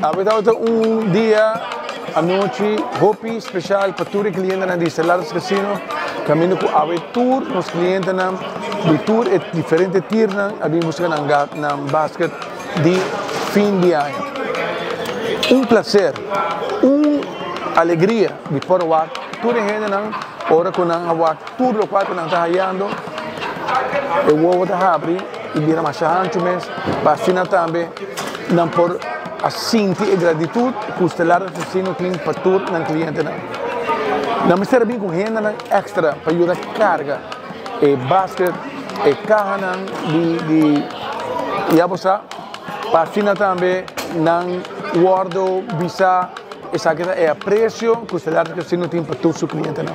Habita un día anoche, hopi especial para todos los clientes de Instalados Casino. Camino con Aventur, los clientes de Aventur es diferente tierna, habíamos ganado en básquet de fin de año. Un placer, una alegría de por Wak. Toda la gente ahora con Wak, todos los cuatro están trabajando. El huevo está abierto y viene más ancho para final también, por assinti e gratitude custelar assassino clean para tudo na cliente não não me serve bem com renda extra para ajudar carga e basket e carro não de de e a para fina também não guardo visa essa que é a preço custelar assassino tem para todo seu cliente não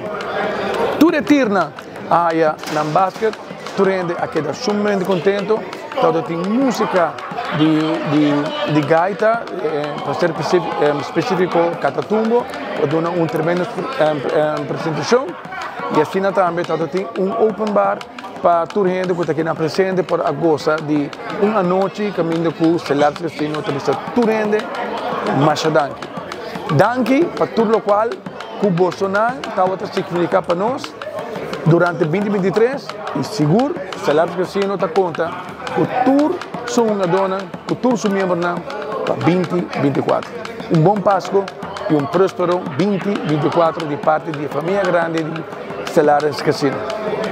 tudo é tirna aia na basket tu rende a queda sumamente contento todo tem música di, di, di gaita, eh, per essere specifico, eh, specifico Catatumbo, dona un tremendo eh, presentazione. E assim também tem um open bar para toda gente que está aqui na presente por a goza de uma noite caminhando com o celular destino também está toda gente mas danke danke para tudo o qual o Bolsonaro está a significar para nós durante 2023 e seguro celular destino está conta o tour sono una donna con tutto il mio nome per 2024. Un buon Pasqua e un prospero 2024 di parte di Famiglia Grande di Stellare Scassino.